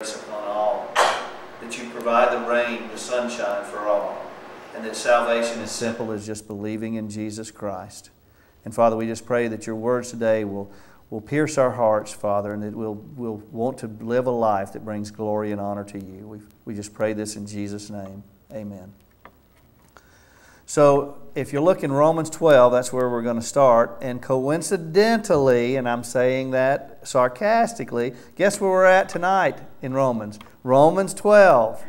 upon all, that you provide the rain, the sunshine for all, and that salvation is simple as just believing in Jesus Christ. And Father, we just pray that your words today will, will pierce our hearts, Father, and that we'll, we'll want to live a life that brings glory and honor to you. We, we just pray this in Jesus' name. Amen. So, if you look in Romans 12, that's where we're going to start. And coincidentally, and I'm saying that sarcastically, guess where we're at tonight in Romans? Romans 12.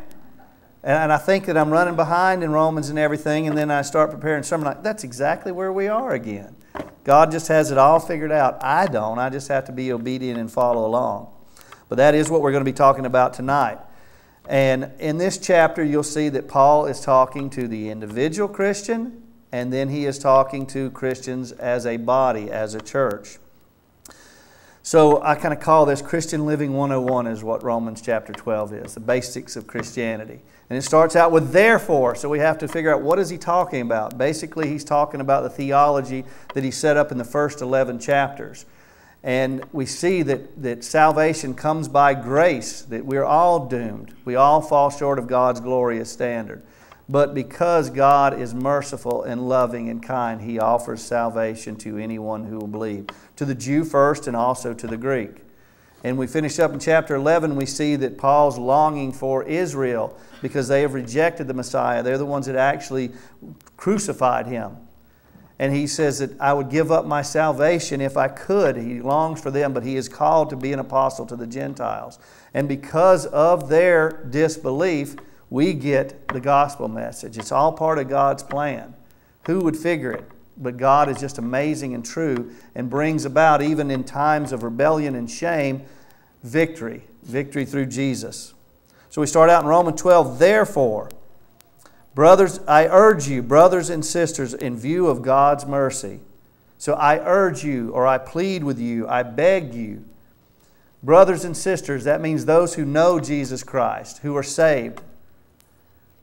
And I think that I'm running behind in Romans and everything, and then I start preparing sermon. Like, that's exactly where we are again. God just has it all figured out. I don't. I just have to be obedient and follow along. But that is what we're going to be talking about tonight. And in this chapter, you'll see that Paul is talking to the individual Christian, and then he is talking to Christians as a body, as a church. So I kind of call this Christian Living 101 is what Romans chapter 12 is, the basics of Christianity. And it starts out with therefore, so we have to figure out what is he talking about. Basically, he's talking about the theology that he set up in the first 11 chapters. And we see that, that salvation comes by grace, that we're all doomed. We all fall short of God's glorious standard. But because God is merciful and loving and kind, He offers salvation to anyone who will believe. To the Jew first and also to the Greek. And we finish up in chapter 11, we see that Paul's longing for Israel because they have rejected the Messiah. They're the ones that actually crucified him. And he says that I would give up my salvation if I could. He longs for them, but he is called to be an apostle to the Gentiles. And because of their disbelief, we get the gospel message. It's all part of God's plan. Who would figure it? But God is just amazing and true and brings about, even in times of rebellion and shame, victory. Victory through Jesus. So we start out in Romans 12, therefore. Brothers, I urge you, brothers and sisters, in view of God's mercy. So I urge you, or I plead with you, I beg you. Brothers and sisters, that means those who know Jesus Christ, who are saved,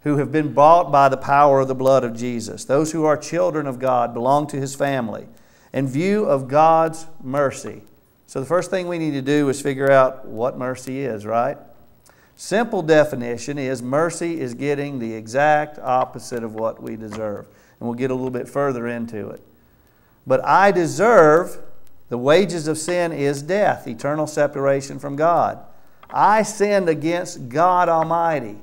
who have been bought by the power of the blood of Jesus. Those who are children of God, belong to his family. In view of God's mercy. So the first thing we need to do is figure out what mercy is, right? Simple definition is mercy is getting the exact opposite of what we deserve. And we'll get a little bit further into it. But I deserve, the wages of sin is death, eternal separation from God. I sinned against God Almighty.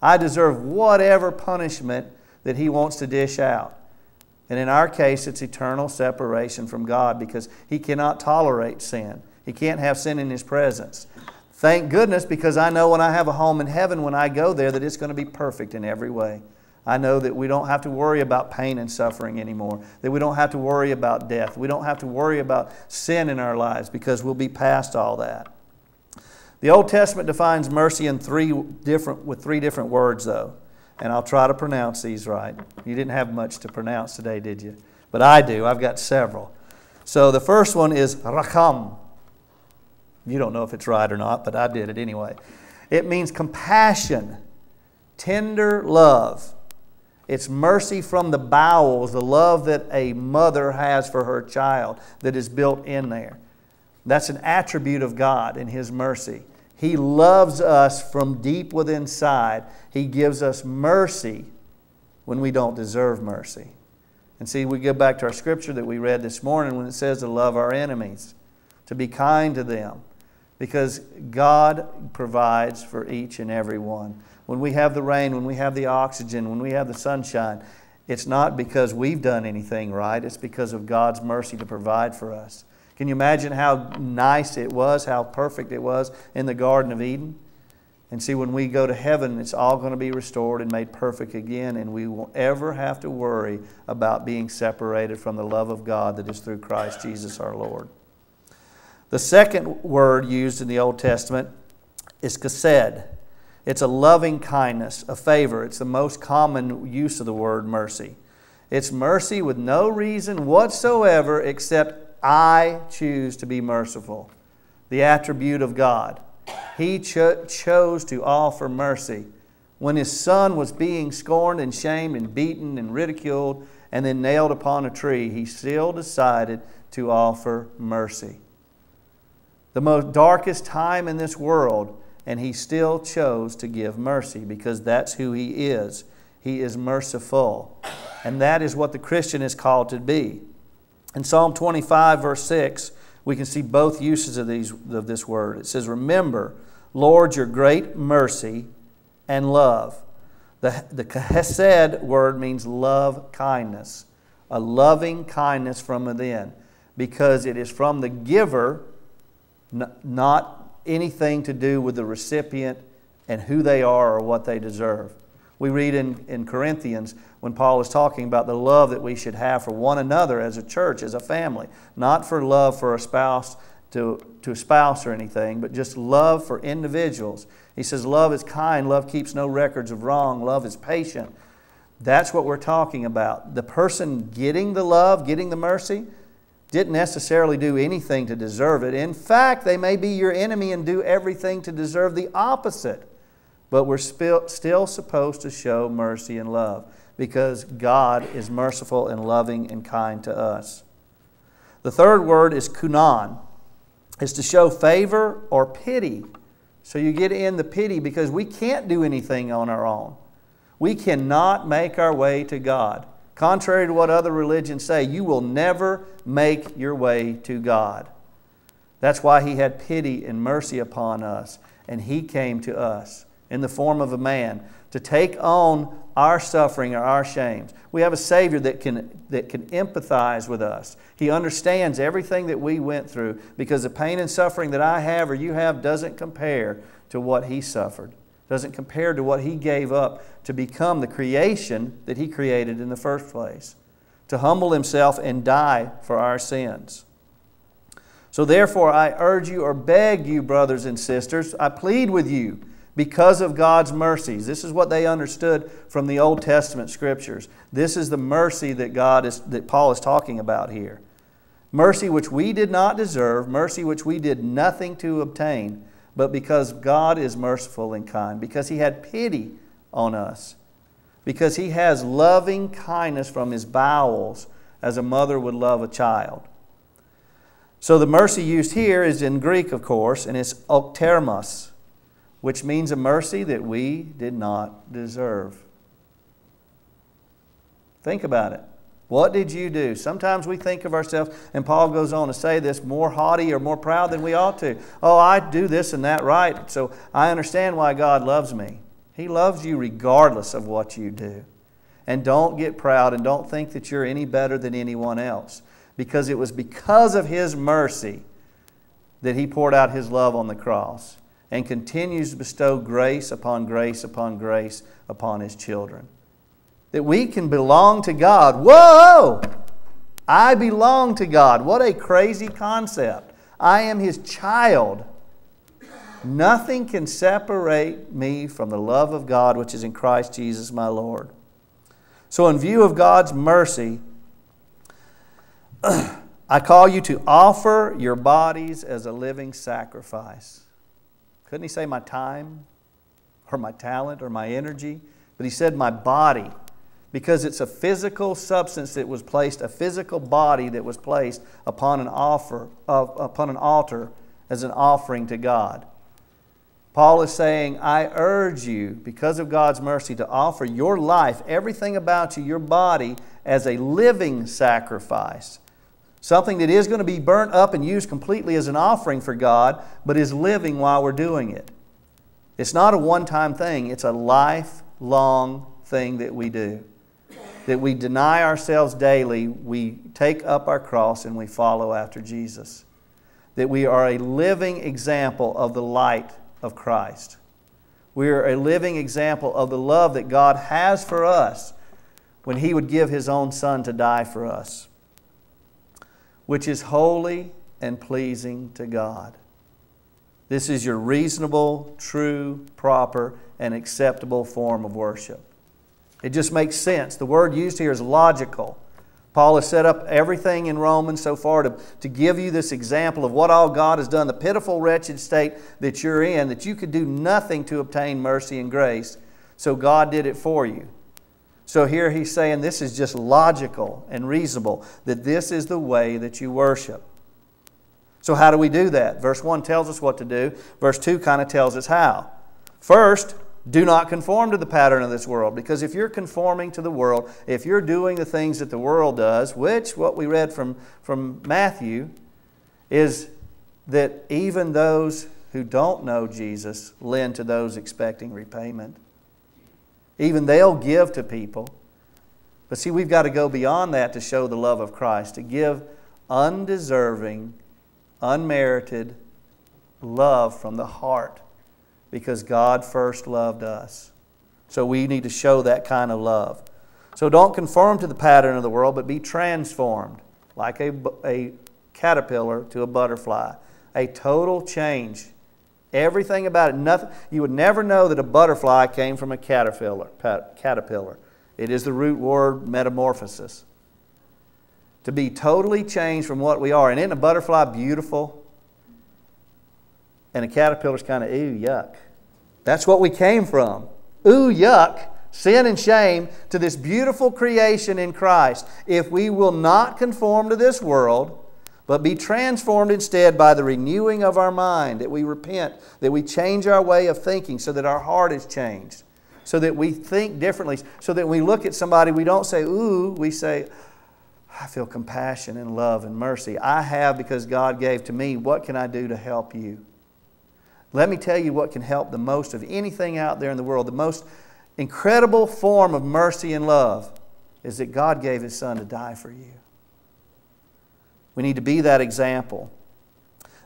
I deserve whatever punishment that He wants to dish out. And in our case, it's eternal separation from God because He cannot tolerate sin. He can't have sin in His presence. Thank goodness because I know when I have a home in heaven, when I go there, that it's going to be perfect in every way. I know that we don't have to worry about pain and suffering anymore, that we don't have to worry about death, we don't have to worry about sin in our lives because we'll be past all that. The Old Testament defines mercy in three different, with three different words, though, and I'll try to pronounce these right. You didn't have much to pronounce today, did you? But I do. I've got several. So the first one is racham, you don't know if it's right or not, but I did it anyway. It means compassion, tender love. It's mercy from the bowels, the love that a mother has for her child that is built in there. That's an attribute of God in His mercy. He loves us from deep within inside. He gives us mercy when we don't deserve mercy. And see, we go back to our scripture that we read this morning when it says to love our enemies, to be kind to them, because God provides for each and every one. When we have the rain, when we have the oxygen, when we have the sunshine, it's not because we've done anything right, it's because of God's mercy to provide for us. Can you imagine how nice it was, how perfect it was in the Garden of Eden? And see, when we go to heaven, it's all going to be restored and made perfect again, and we won't ever have to worry about being separated from the love of God that is through Christ Jesus our Lord. The second word used in the Old Testament is chesed. It's a loving kindness, a favor. It's the most common use of the word mercy. It's mercy with no reason whatsoever except I choose to be merciful. The attribute of God. He cho- chose to offer mercy. When his son was being scorned and shamed and beaten and ridiculed and then nailed upon a tree, he still decided to offer mercy the most darkest time in this world, and he still chose to give mercy because that's who he is. He is merciful. And that is what the Christian is called to be. In Psalm 25, verse 6, we can see both uses of, these, of this word. It says, Remember, Lord, your great mercy and love. The, the chesed word means love kindness, a loving kindness from within, because it is from the giver, not anything to do with the recipient and who they are or what they deserve. We read in, in Corinthians when Paul is talking about the love that we should have for one another as a church, as a family, not for love for a spouse to, to a spouse or anything, but just love for individuals. He says, Love is kind, love keeps no records of wrong, love is patient. That's what we're talking about. The person getting the love, getting the mercy, didn't necessarily do anything to deserve it. In fact, they may be your enemy and do everything to deserve the opposite. But we're still supposed to show mercy and love because God is merciful and loving and kind to us. The third word is kunan, is to show favor or pity. So you get in the pity because we can't do anything on our own. We cannot make our way to God. Contrary to what other religions say, you will never make your way to God. That's why He had pity and mercy upon us, and He came to us in the form of a man to take on our suffering or our shames. We have a Savior that can, that can empathize with us. He understands everything that we went through because the pain and suffering that I have or you have doesn't compare to what He suffered, doesn't compare to what He gave up to become the creation that He created in the first place, to humble Himself and die for our sins. So, therefore, I urge you or beg you, brothers and sisters, I plead with you because of God's mercies. This is what they understood from the Old Testament scriptures. This is the mercy that God is that Paul is talking about here. Mercy which we did not deserve, mercy which we did nothing to obtain, but because God is merciful and kind, because he had pity on us, because he has loving kindness from his bowels as a mother would love a child. So the mercy used here is in Greek, of course, and it's oktermos which means a mercy that we did not deserve. Think about it. What did you do? Sometimes we think of ourselves, and Paul goes on to say this, more haughty or more proud than we ought to. Oh, I do this and that right, so I understand why God loves me. He loves you regardless of what you do. And don't get proud and don't think that you're any better than anyone else, because it was because of His mercy that He poured out His love on the cross and continues to bestow grace upon grace upon grace upon his children. That we can belong to God. Whoa! I belong to God. What a crazy concept. I am his child. Nothing can separate me from the love of God which is in Christ Jesus my Lord. So, in view of God's mercy, I call you to offer your bodies as a living sacrifice. Couldn't he say my time or my talent or my energy? But he said my body because it's a physical substance that was placed, a physical body that was placed upon an offer, of, upon an altar as an offering to God. Paul is saying, I urge you, because of God's mercy, to offer your life, everything about you, your body, as a living sacrifice. Something that is going to be burnt up and used completely as an offering for God, but is living while we're doing it. It's not a one time thing, it's a lifelong thing that we do. That we deny ourselves daily, we take up our cross, and we follow after Jesus. That we are a living example of the light of Christ. We are a living example of the love that God has for us when He would give His own Son to die for us which is holy and pleasing to God. This is your reasonable, true, proper, and acceptable form of worship. It just makes sense. The word used here is logical. Paul has set up everything in Romans so far to, to give you this example of what all God has done, the pitiful, wretched state that you're in, that you could do nothing to obtain mercy and grace. So God did it for you. So here he's saying this is just logical and reasonable, that this is the way that you worship. So, how do we do that? Verse 1 tells us what to do, verse 2 kind of tells us how. First, do not conform to the pattern of this world, because if you're conforming to the world, if you're doing the things that the world does, which what we read from, from Matthew is that even those who don't know Jesus lend to those expecting repayment. Even they'll give to people. But see, we've got to go beyond that to show the love of Christ, to give undeserving, unmerited love from the heart because God first loved us. So we need to show that kind of love. So don't conform to the pattern of the world, but be transformed like a, a caterpillar to a butterfly. A total change. Everything about it, nothing. You would never know that a butterfly came from a caterpillar. Caterpillar. It is the root word metamorphosis. To be totally changed from what we are. And isn't a butterfly beautiful? And a caterpillar's kind of, ooh, yuck. That's what we came from. Ooh, yuck. Sin and shame to this beautiful creation in Christ. If we will not conform to this world, but be transformed instead by the renewing of our mind, that we repent, that we change our way of thinking so that our heart is changed, so that we think differently, so that when we look at somebody, we don't say, ooh, we say, I feel compassion and love and mercy. I have because God gave to me. What can I do to help you? Let me tell you what can help the most of anything out there in the world. The most incredible form of mercy and love is that God gave His Son to die for you. We need to be that example.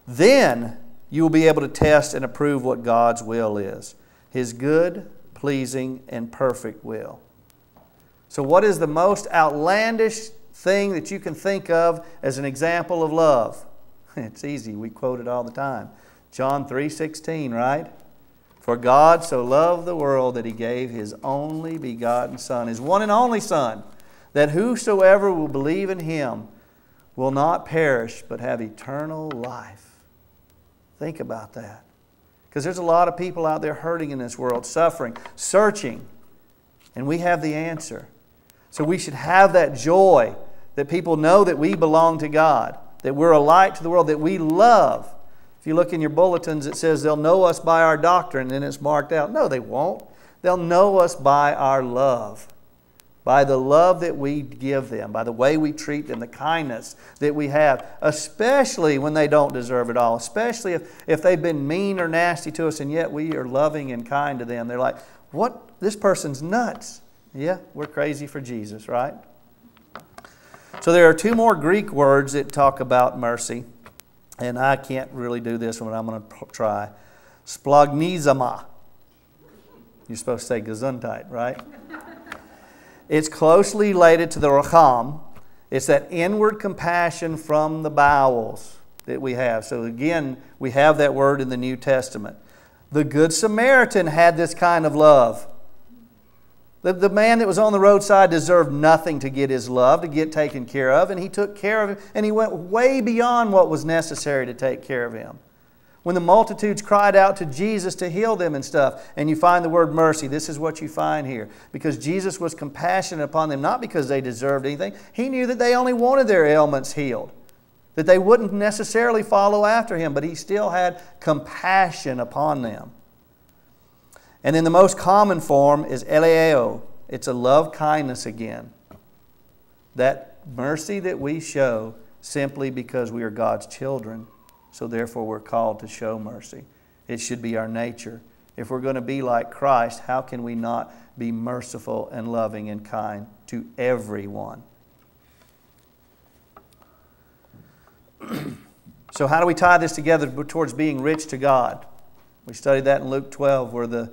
Then you will be able to test and approve what God's will is His good, pleasing, and perfect will. So, what is the most outlandish thing that you can think of as an example of love? It's easy, we quote it all the time. John 3:16, right? For God so loved the world that he gave his only begotten son, his one and only son, that whosoever will believe in him will not perish but have eternal life. Think about that. Because there's a lot of people out there hurting in this world, suffering, searching, and we have the answer. So we should have that joy that people know that we belong to God, that we're a light to the world, that we love. If you look in your bulletins, it says they'll know us by our doctrine, and it's marked out. No, they won't. They'll know us by our love by the love that we give them, by the way we treat them, the kindness that we have, especially when they don't deserve it all, especially if, if they've been mean or nasty to us and yet we are loving and kind to them. They're like, what? This person's nuts. Yeah, we're crazy for Jesus, right? So there are two more Greek words that talk about mercy, and I can't really do this one, I'm going to try. Splagnizama. You're supposed to say gesundheit, right? It's closely related to the racham. It's that inward compassion from the bowels that we have. So again, we have that word in the New Testament. The Good Samaritan had this kind of love. The, the man that was on the roadside deserved nothing to get his love, to get taken care of, and he took care of him, and he went way beyond what was necessary to take care of him when the multitudes cried out to Jesus to heal them and stuff. And you find the word mercy. This is what you find here. Because Jesus was compassionate upon them, not because they deserved anything. He knew that they only wanted their ailments healed, that they wouldn't necessarily follow after him, but he still had compassion upon them. And then the most common form is eleeo. It's a love kindness again. That mercy that we show simply because we are God's children so therefore, we're called to show mercy. It should be our nature. If we're going to be like Christ, how can we not be merciful and loving and kind to everyone? so, how do we tie this together towards being rich to God? We studied that in Luke 12, where the,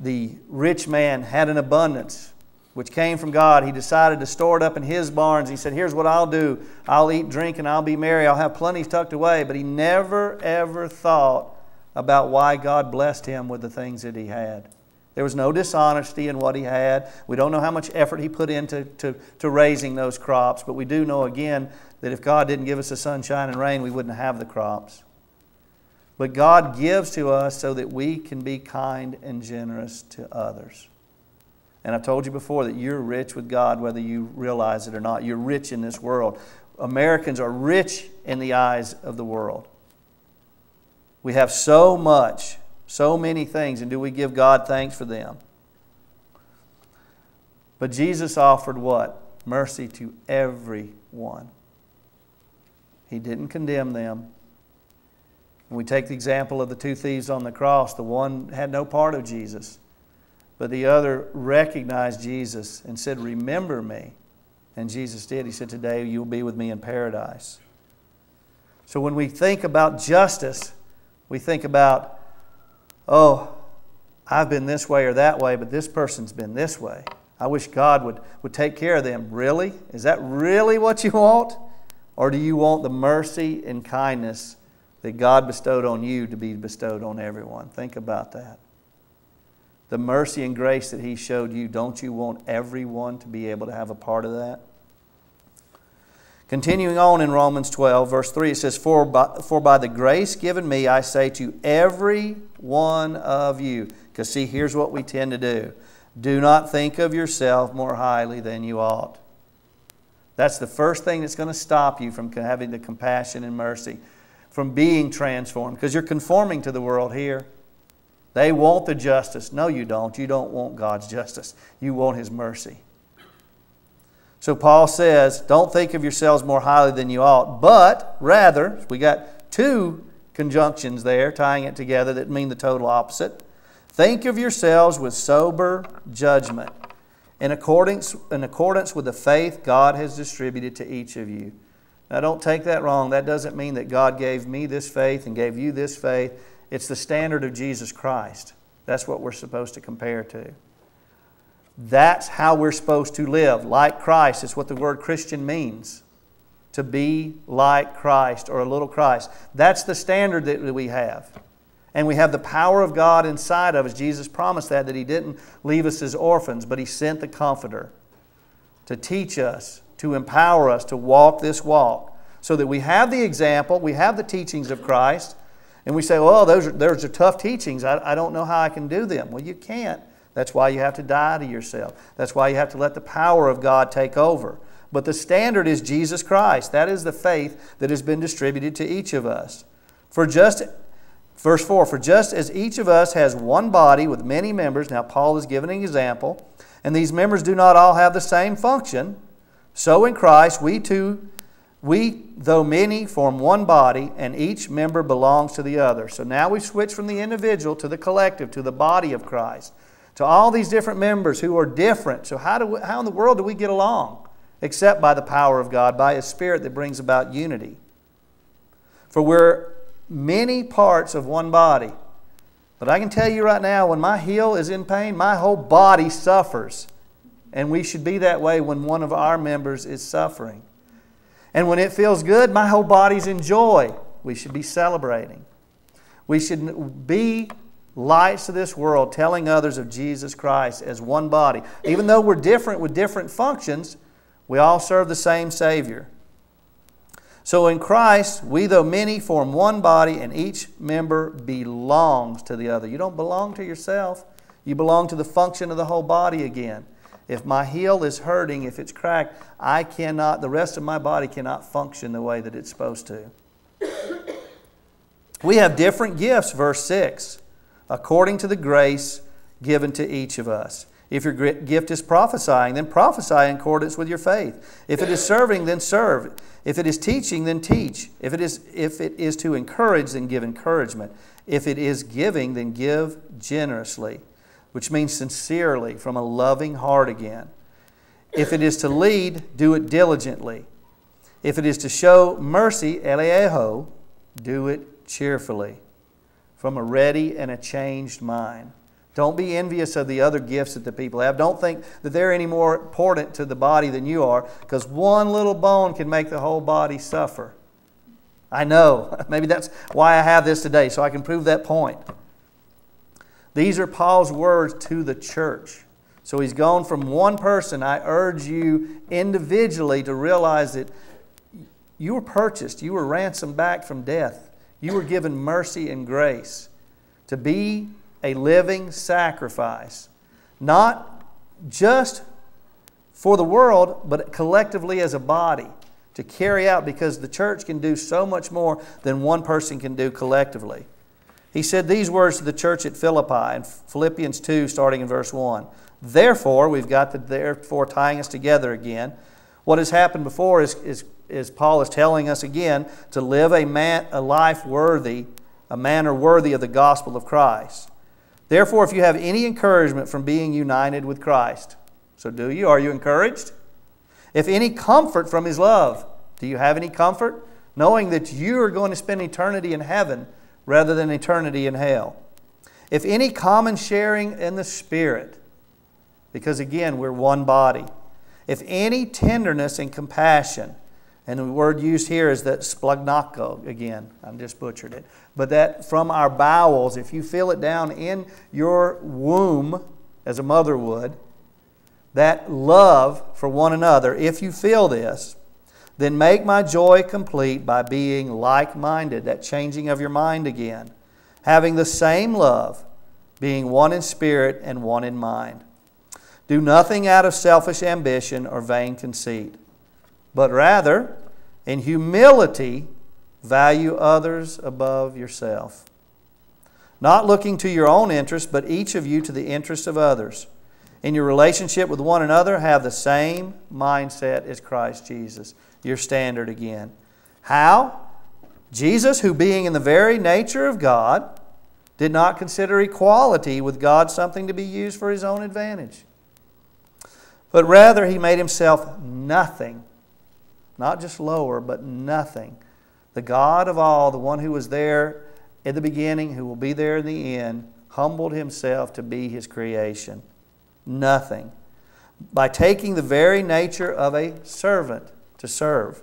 the rich man had an abundance which came from God. He decided to store it up in his barns. He said, Here's what I'll do I'll eat, drink, and I'll be merry. I'll have plenty tucked away. But he never, ever thought about why God blessed him with the things that he had. There was no dishonesty in what he had. We don't know how much effort he put into to, to raising those crops, but we do know again that if God didn't give us the sunshine and rain, we wouldn't have the crops. But God gives to us so that we can be kind and generous to others. And I've told you before that you're rich with God whether you realize it or not. You're rich in this world. Americans are rich in the eyes of the world. We have so much, so many things, and do we give God thanks for them? But Jesus offered what? Mercy to everyone. He didn't condemn them. When we take the example of the two thieves on the cross, the one had no part of Jesus, but the other recognized Jesus and said, Remember me. And Jesus did. He said, Today you'll be with me in paradise. So when we think about justice, we think about, oh, I've been this way or that way, but this person's been this way. I wish God would, would take care of them. Really? Is that really what you want? Or do you want the mercy and kindness that God bestowed on you to be bestowed on everyone? Think about that. The mercy and grace that He showed you, don't you want everyone to be able to have a part of that? Continuing on in Romans 12, verse 3, it says, For by, for by the grace given me, I say to every one of you, because see, here's what we tend to do do not think of yourself more highly than you ought. That's the first thing that's going to stop you from having the compassion and mercy, from being transformed, because you're conforming to the world here. They want the justice. No, you don't. You don't want God's justice. You want His mercy. So Paul says, Don't think of yourselves more highly than you ought, but rather, we got two conjunctions there tying it together that mean the total opposite. Think of yourselves with sober judgment, in accordance, in accordance with the faith God has distributed to each of you. Now, don't take that wrong. That doesn't mean that God gave me this faith and gave you this faith. It's the standard of Jesus Christ. That's what we're supposed to compare to. That's how we're supposed to live, like Christ. It's what the word Christian means to be like Christ or a little Christ. That's the standard that we have and we have the power of God inside of us. Jesus promised that, that He didn't leave us as orphans, but He sent the Comforter to teach us, to empower us to walk this walk, so that we have the example, we have the teachings of Christ, and we say, well, those are, those are tough teachings. I, I don't know how I can do them. Well, you can't. That's why you have to die to yourself. That's why you have to let the power of God take over. But the standard is Jesus Christ. That is the faith that has been distributed to each of us. For just Verse 4 For just as each of us has one body with many members, now Paul is giving an example, and these members do not all have the same function, so in Christ we too, we, though many, form one body, and each member belongs to the other. So now we switch from the individual to the collective, to the body of Christ, to all these different members who are different. So, how, do we, how in the world do we get along? Except by the power of God, by His Spirit that brings about unity. For we're many parts of one body. But I can tell you right now, when my heel is in pain, my whole body suffers. And we should be that way when one of our members is suffering. And when it feels good, my whole body's in joy. We should be celebrating. We should be lights to this world, telling others of Jesus Christ as one body. Even though we're different with different functions, we all serve the same Savior. So in Christ, we, though many, form one body, and each member belongs to the other. You don't belong to yourself, you belong to the function of the whole body again. If my heel is hurting, if it's cracked, I cannot, the rest of my body cannot function the way that it's supposed to. We have different gifts, verse 6, according to the grace given to each of us. If your gift is prophesying, then prophesy in accordance with your faith. If it is serving, then serve. If it is teaching, then teach. If it is, if it is to encourage, then give encouragement. If it is giving, then give generously, which means sincerely, from a loving heart again. If it is to lead, do it diligently. If it is to show mercy, eleeho, do it cheerfully, from a ready and a changed mind. Don't be envious of the other gifts that the people have. Don't think that they're any more important to the body than you are, because one little bone can make the whole body suffer. I know. Maybe that's why I have this today, so I can prove that point. These are Paul's words to the church. So he's gone from one person. I urge you individually to realize that you were purchased, you were ransomed back from death, you were given mercy and grace to be a living sacrifice, not just for the world, but collectively as a body, to carry out because the church can do so much more than one person can do collectively. He said these words to the church at Philippi in Philippians 2, starting in verse 1. Therefore, we've got the therefore tying us together again. What has happened before is, is, is Paul is telling us again to live a, man, a life worthy, a manner worthy of the gospel of Christ. Therefore, if you have any encouragement from being united with Christ, so do you? Are you encouraged? If any comfort from His love, do you have any comfort? Knowing that you are going to spend eternity in heaven rather than eternity in hell. If any common sharing in the Spirit, because again, we're one body. If any tenderness and compassion, and the word used here is that splagnako, again, I'm just butchered it. But that from our bowels, if you feel it down in your womb, as a mother would, that love for one another, if you feel this, then make my joy complete by being like minded, that changing of your mind again, having the same love, being one in spirit and one in mind. Do nothing out of selfish ambition or vain conceit but rather, in humility, value others above yourself. Not looking to your own interest, but each of you to the interest of others. In your relationship with one another, have the same mindset as Christ Jesus, your standard again. How? Jesus, who being in the very nature of God, did not consider equality with God something to be used for his own advantage. But rather, he made himself nothing not just lower, but nothing. The God of all, the one who was there in the beginning, who will be there in the end, humbled himself to be his creation. Nothing. By taking the very nature of a servant to serve.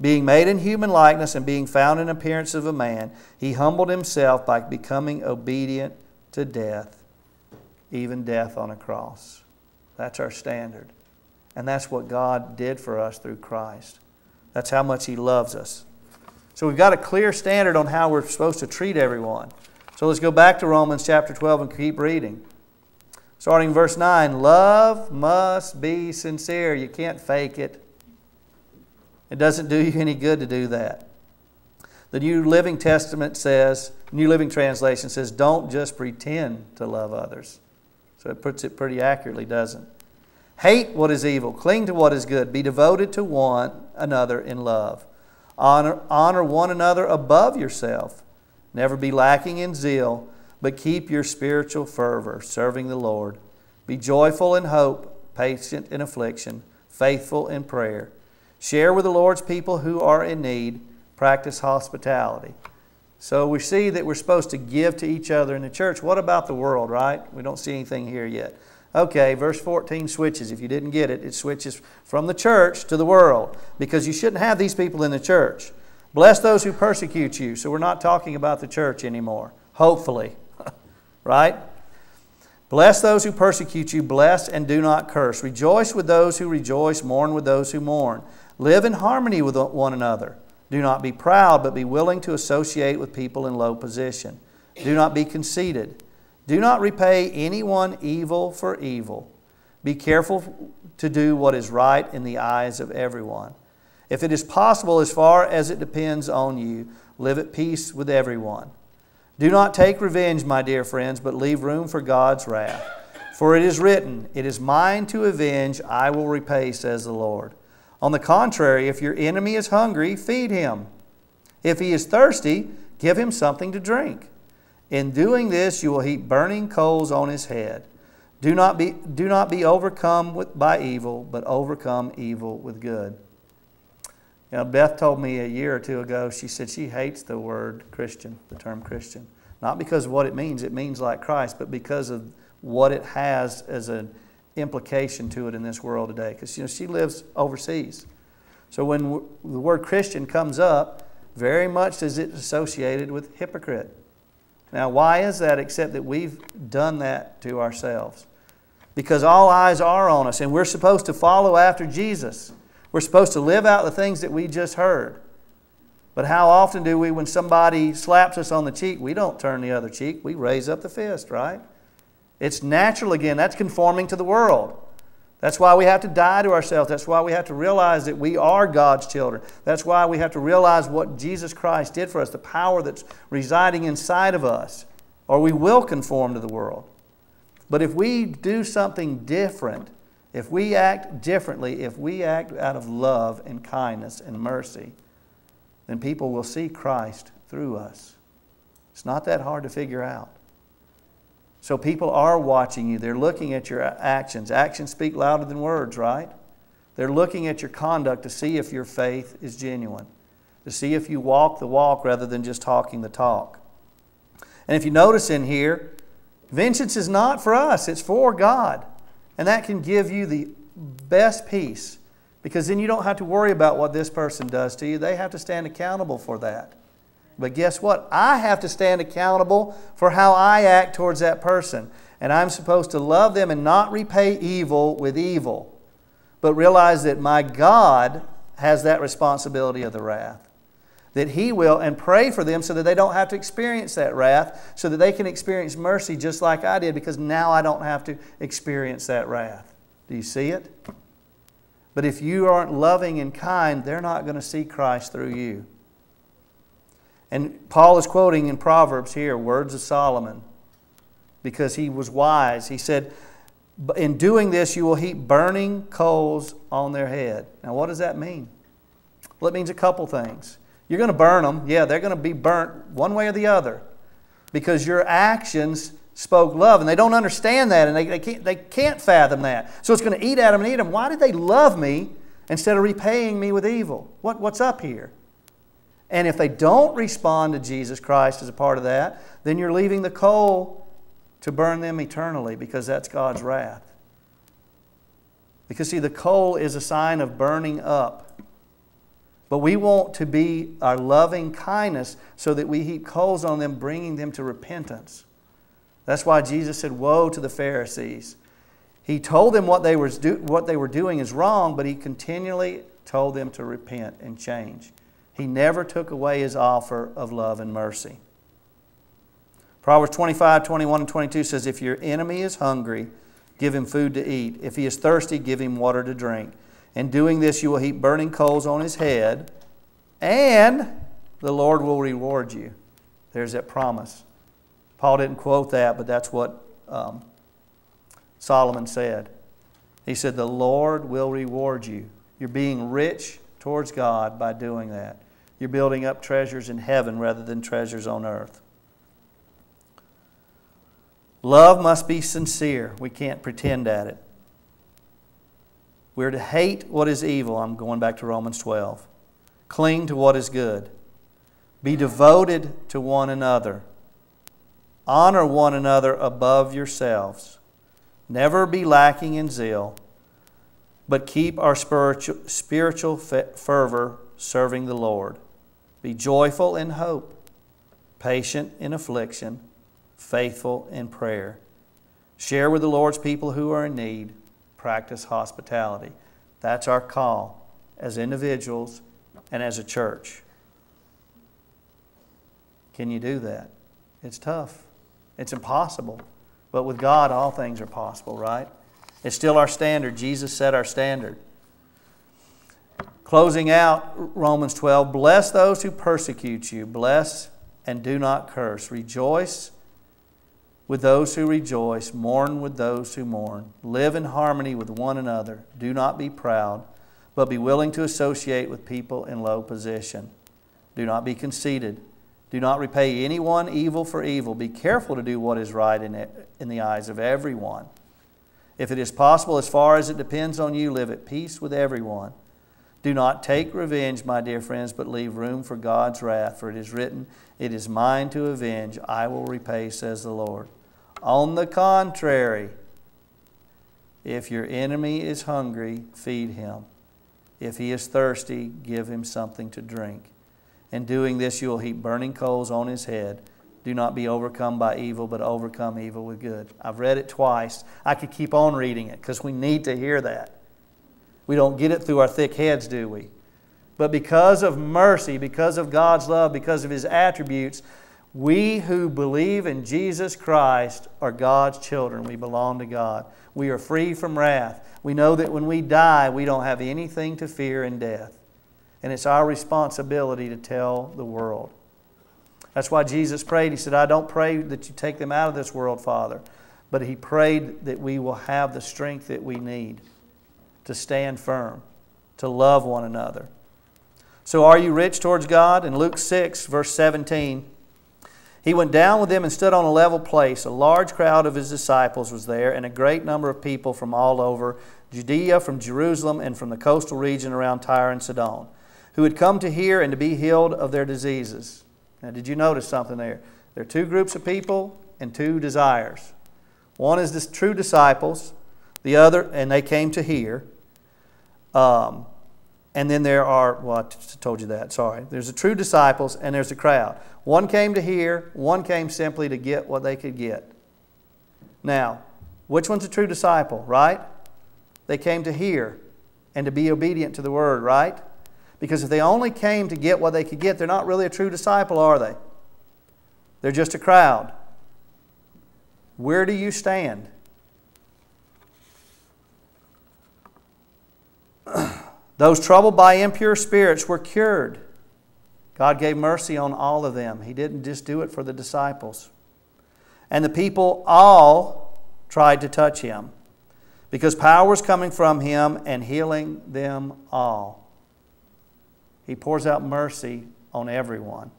Being made in human likeness and being found in appearance of a man, he humbled himself by becoming obedient to death, even death on a cross. That's our standard. And that's what God did for us through Christ. That's how much He loves us. So we've got a clear standard on how we're supposed to treat everyone. So let's go back to Romans chapter 12 and keep reading. Starting verse 9 Love must be sincere. You can't fake it. It doesn't do you any good to do that. The New Living Testament says, New Living Translation says, don't just pretend to love others. So it puts it pretty accurately, doesn't it? Hate what is evil, cling to what is good, be devoted to one another in love. Honor, honor one another above yourself. Never be lacking in zeal, but keep your spiritual fervor, serving the Lord. Be joyful in hope, patient in affliction, faithful in prayer. Share with the Lord's people who are in need. Practice hospitality. So we see that we're supposed to give to each other in the church. What about the world, right? We don't see anything here yet. Okay, verse 14 switches. If you didn't get it, it switches from the church to the world because you shouldn't have these people in the church. Bless those who persecute you. So we're not talking about the church anymore, hopefully. right? Bless those who persecute you. Bless and do not curse. Rejoice with those who rejoice. Mourn with those who mourn. Live in harmony with one another. Do not be proud, but be willing to associate with people in low position. Do not be conceited. Do not repay anyone evil for evil. Be careful to do what is right in the eyes of everyone. If it is possible, as far as it depends on you, live at peace with everyone. Do not take revenge, my dear friends, but leave room for God's wrath. For it is written, It is mine to avenge, I will repay, says the Lord. On the contrary, if your enemy is hungry, feed him. If he is thirsty, give him something to drink. In doing this, you will heap burning coals on his head. Do not be, do not be overcome with, by evil, but overcome evil with good. You know, Beth told me a year or two ago, she said she hates the word Christian, the term Christian. Not because of what it means, it means like Christ, but because of what it has as an implication to it in this world today. Because you know, she lives overseas. So when the word Christian comes up, very much is it associated with hypocrite. Now, why is that except that we've done that to ourselves? Because all eyes are on us, and we're supposed to follow after Jesus. We're supposed to live out the things that we just heard. But how often do we, when somebody slaps us on the cheek, we don't turn the other cheek, we raise up the fist, right? It's natural again. That's conforming to the world. That's why we have to die to ourselves. That's why we have to realize that we are God's children. That's why we have to realize what Jesus Christ did for us, the power that's residing inside of us, or we will conform to the world. But if we do something different, if we act differently, if we act out of love and kindness and mercy, then people will see Christ through us. It's not that hard to figure out. So people are watching you. They're looking at your actions. Actions speak louder than words, right? They're looking at your conduct to see if your faith is genuine, to see if you walk the walk rather than just talking the talk. And if you notice in here, vengeance is not for us, it's for God. And that can give you the best peace because then you don't have to worry about what this person does to you. They have to stand accountable for that. But guess what? I have to stand accountable for how I act towards that person. And I'm supposed to love them and not repay evil with evil, but realize that my God has that responsibility of the wrath. That He will, and pray for them so that they don't have to experience that wrath, so that they can experience mercy just like I did, because now I don't have to experience that wrath. Do you see it? But if you aren't loving and kind, they're not going to see Christ through you. And Paul is quoting in Proverbs here, words of Solomon, because he was wise. He said, In doing this, you will heap burning coals on their head. Now, what does that mean? Well, it means a couple things. You're going to burn them. Yeah, they're going to be burnt one way or the other because your actions spoke love. And they don't understand that and they, they, can't, they can't fathom that. So it's going to eat at them and eat them. Why did they love me instead of repaying me with evil? What, what's up here? And if they don't respond to Jesus Christ as a part of that, then you're leaving the coal to burn them eternally because that's God's wrath. Because, see, the coal is a sign of burning up. But we want to be our loving kindness so that we heap coals on them, bringing them to repentance. That's why Jesus said, Woe to the Pharisees. He told them what they, were do, what they were doing is wrong, but he continually told them to repent and change. He never took away his offer of love and mercy. Proverbs 25, 21, and 22 says, If your enemy is hungry, give him food to eat. If he is thirsty, give him water to drink. In doing this, you will heap burning coals on his head, and the Lord will reward you. There's that promise. Paul didn't quote that, but that's what um, Solomon said. He said, The Lord will reward you. You're being rich towards God by doing that. You're building up treasures in heaven rather than treasures on earth. Love must be sincere. We can't pretend at it. We're to hate what is evil. I'm going back to Romans 12. Cling to what is good. Be devoted to one another. Honor one another above yourselves. Never be lacking in zeal, but keep our spiritual, spiritual fervor serving the Lord. Be joyful in hope, patient in affliction, faithful in prayer. Share with the Lord's people who are in need. Practice hospitality. That's our call as individuals and as a church. Can you do that? It's tough. It's impossible. But with God, all things are possible, right? It's still our standard. Jesus set our standard. Closing out Romans 12 Bless those who persecute you, bless and do not curse. Rejoice with those who rejoice, mourn with those who mourn. Live in harmony with one another. Do not be proud, but be willing to associate with people in low position. Do not be conceited. Do not repay anyone evil for evil. Be careful to do what is right in, it, in the eyes of everyone. If it is possible, as far as it depends on you, live at peace with everyone. Do not take revenge, my dear friends, but leave room for God's wrath, for it is written, It is mine to avenge, I will repay, says the Lord. On the contrary, if your enemy is hungry, feed him. If he is thirsty, give him something to drink. In doing this, you will heap burning coals on his head. Do not be overcome by evil, but overcome evil with good. I've read it twice. I could keep on reading it because we need to hear that. We don't get it through our thick heads, do we? But because of mercy, because of God's love, because of His attributes, We who believe in Jesus Christ are God's children. We belong to God. We are free from wrath. We know that when we die, we don't have anything to fear in death. And it's our responsibility to tell the world. That's why Jesus prayed. He said, I don't pray that you take them out of this world, Father, but He prayed that we will have the strength that we need to stand firm, to love one another. So, are you rich towards God? In Luke 6, verse 17, he went down with them and stood on a level place. A large crowd of his disciples was there, and a great number of people from all over Judea, from Jerusalem, and from the coastal region around Tyre and Sidon, who had come to hear and to be healed of their diseases. Now, did you notice something there? There are two groups of people and two desires. One is the true disciples, the other, and they came to hear. Um, and then there are, well, I told you that, sorry. There's the true disciples and there's the crowd. One came to hear, one came simply to get what they could get. Now, which one's a true disciple, right? They came to hear and to be obedient to the word, right? Because if they only came to get what they could get, they're not really a true disciple, are they? They're just a crowd. Where do you stand? Those troubled by impure spirits were cured. God gave mercy on all of them. He didn't just do it for the disciples. And the people all tried to touch him because power was coming from him and healing them all. He pours out mercy on everyone.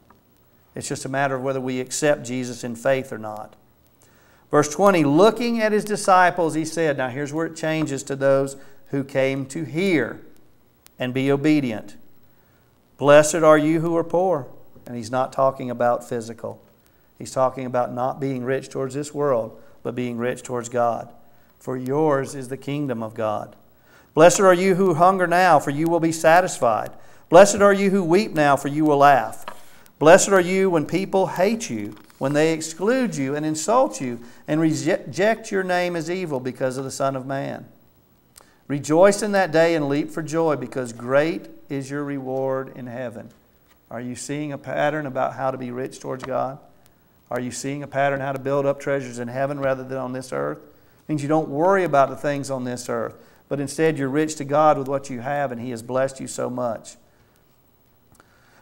It's just a matter of whether we accept Jesus in faith or not. Verse 20, looking at his disciples, he said, Now here's where it changes to those who came to hear and be obedient. Blessed are you who are poor. And he's not talking about physical. He's talking about not being rich towards this world, but being rich towards God. For yours is the kingdom of God. Blessed are you who hunger now, for you will be satisfied. Blessed are you who weep now, for you will laugh. Blessed are you when people hate you, when they exclude you and insult you, and reject your name as evil because of the Son of Man. Rejoice in that day and leap for joy because great is your reward in heaven. Are you seeing a pattern about how to be rich towards God? Are you seeing a pattern how to build up treasures in heaven rather than on this earth? It means you don't worry about the things on this earth, but instead you're rich to God with what you have, and He has blessed you so much.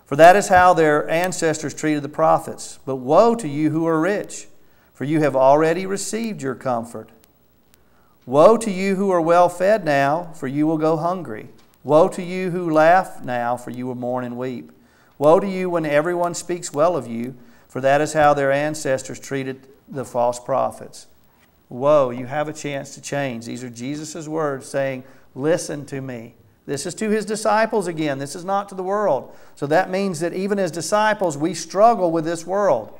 For that is how their ancestors treated the prophets. But woe to you who are rich, for you have already received your comfort. Woe to you who are well fed now, for you will go hungry. Woe to you who laugh now, for you will mourn and weep. Woe to you when everyone speaks well of you, for that is how their ancestors treated the false prophets. Woe, you have a chance to change. These are Jesus' words saying, Listen to me. This is to his disciples again. This is not to the world. So that means that even as disciples, we struggle with this world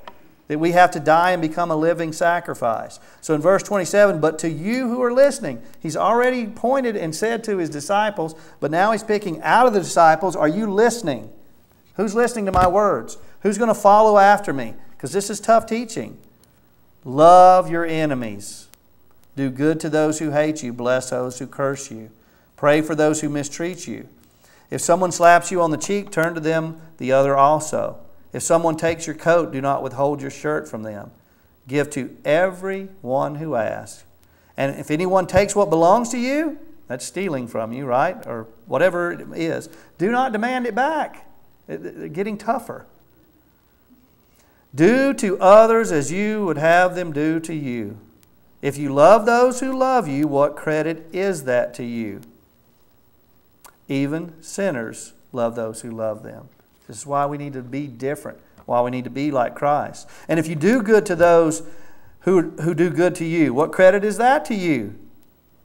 that we have to die and become a living sacrifice. So in verse 27, but to you who are listening, he's already pointed and said to his disciples, but now he's picking out of the disciples, are you listening? Who's listening to my words? Who's going to follow after me? Because this is tough teaching. Love your enemies. Do good to those who hate you. Bless those who curse you. Pray for those who mistreat you. If someone slaps you on the cheek, turn to them the other also. If someone takes your coat, do not withhold your shirt from them. Give to everyone who asks. And if anyone takes what belongs to you, that's stealing from you, right? Or whatever it is. Do not demand it back. It's getting tougher. Do to others as you would have them do to you. If you love those who love you, what credit is that to you? Even sinners love those who love them. This is why we need to be different, why we need to be like Christ. And if you do good to those who, who do good to you, what credit is that to you?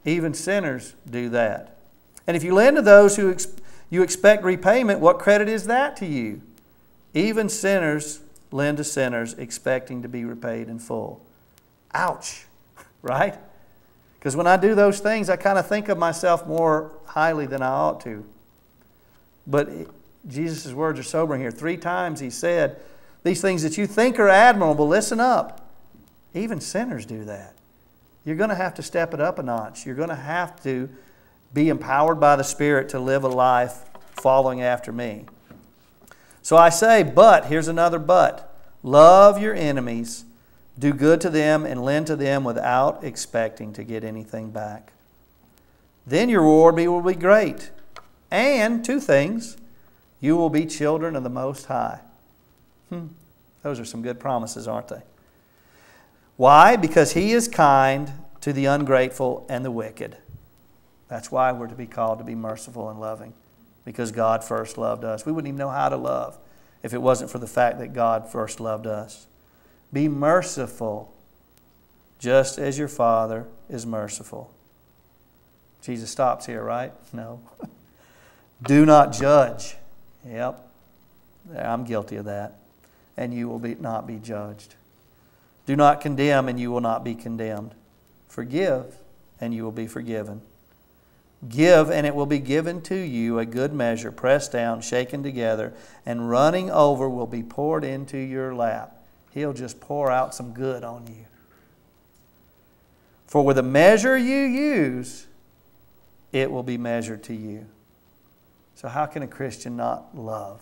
Even sinners do that. And if you lend to those who ex- you expect repayment, what credit is that to you? Even sinners lend to sinners expecting to be repaid in full. Ouch, right? Because when I do those things, I kind of think of myself more highly than I ought to. But Jesus' words are sobering here. Three times he said, These things that you think are admirable, listen up. Even sinners do that. You're going to have to step it up a notch. You're going to have to be empowered by the Spirit to live a life following after me. So I say, but, here's another but. Love your enemies, do good to them, and lend to them without expecting to get anything back. Then your reward will be great. And two things you will be children of the Most High. Hmm. Those are some good promises, aren't they? Why? Because He is kind to the ungrateful and the wicked. That's why we're to be called to be merciful and loving, because God first loved us. We wouldn't even know how to love if it wasn't for the fact that God first loved us. Be merciful, just as your Father is merciful. Jesus stops here, right? No. Do not judge. Yep. I'm guilty of that. And you will be, not be judged. Do not condemn, and you will not be condemned. Forgive, and you will be forgiven. Give, and it will be given to you a good measure, pressed down, shaken together, and running over will be poured into your lap. He'll just pour out some good on you. For with the measure you use, it will be measured to you. So, how can a Christian not love?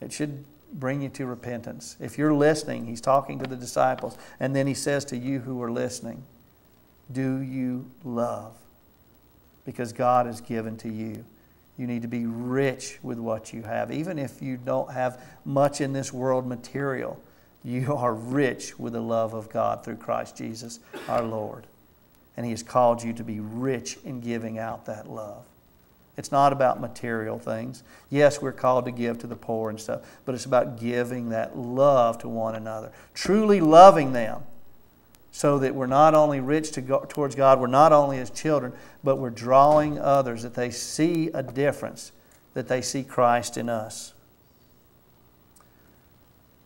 It should bring you to repentance. If you're listening, he's talking to the disciples, and then he says to you who are listening, Do you love? Because God has given to you. You need to be rich with what you have. Even if you don't have much in this world material, you are rich with the love of God through Christ Jesus our Lord. And He has called you to be rich in giving out that love. It's not about material things. Yes, we're called to give to the poor and stuff, but it's about giving that love to one another, truly loving them so that we're not only rich to go, towards God, we're not only as children, but we're drawing others that they see a difference, that they see Christ in us.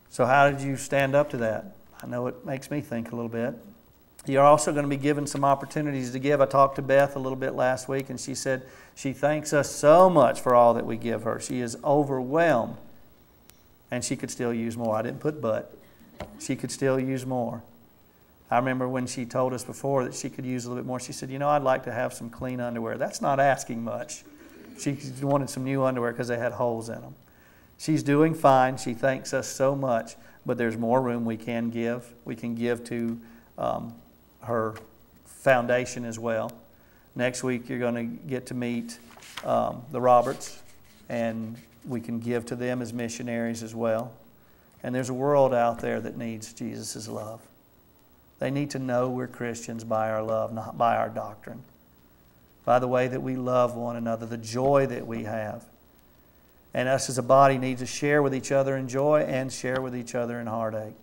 So, how did you stand up to that? I know it makes me think a little bit. You're also going to be given some opportunities to give. I talked to Beth a little bit last week, and she said she thanks us so much for all that we give her. She is overwhelmed, and she could still use more. I didn't put but. She could still use more. I remember when she told us before that she could use a little bit more, she said, You know, I'd like to have some clean underwear. That's not asking much. She wanted some new underwear because they had holes in them. She's doing fine. She thanks us so much, but there's more room we can give. We can give to um, her foundation as well. Next week, you're going to get to meet um, the Roberts, and we can give to them as missionaries as well. And there's a world out there that needs Jesus' love. They need to know we're Christians by our love, not by our doctrine. By the way that we love one another, the joy that we have. And us as a body need to share with each other in joy and share with each other in heartache.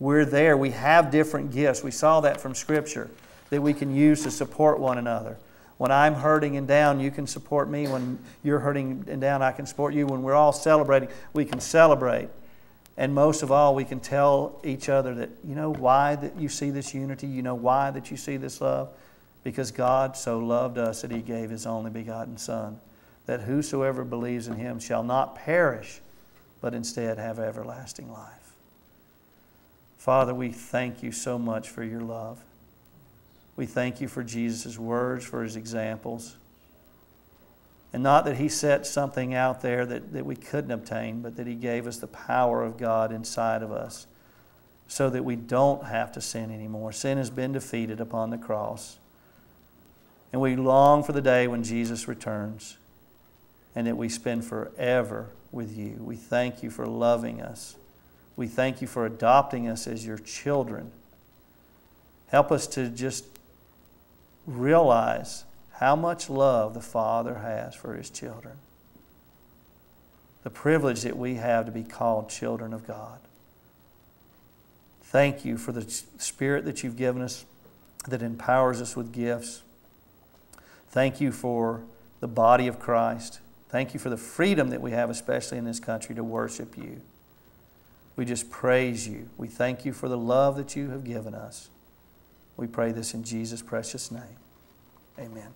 We're there. We have different gifts. We saw that from Scripture that we can use to support one another. When I'm hurting and down, you can support me. When you're hurting and down, I can support you. When we're all celebrating, we can celebrate. And most of all, we can tell each other that, you know, why that you see this unity, you know, why that you see this love? Because God so loved us that He gave His only begotten Son, that whosoever believes in Him shall not perish, but instead have everlasting life. Father, we thank you so much for your love. We thank you for Jesus' words, for His examples. And not that He set something out there that, that we couldn't obtain, but that He gave us the power of God inside of us so that we don't have to sin anymore. Sin has been defeated upon the cross. And we long for the day when Jesus returns and that we spend forever with you. We thank you for loving us. We thank you for adopting us as your children. Help us to just realize how much love the Father has for His children. The privilege that we have to be called children of God. Thank you for the Spirit that you've given us that empowers us with gifts. Thank you for the body of Christ. Thank you for the freedom that we have, especially in this country, to worship you. We just praise you. We thank you for the love that you have given us. We pray this in Jesus' precious name. Amen.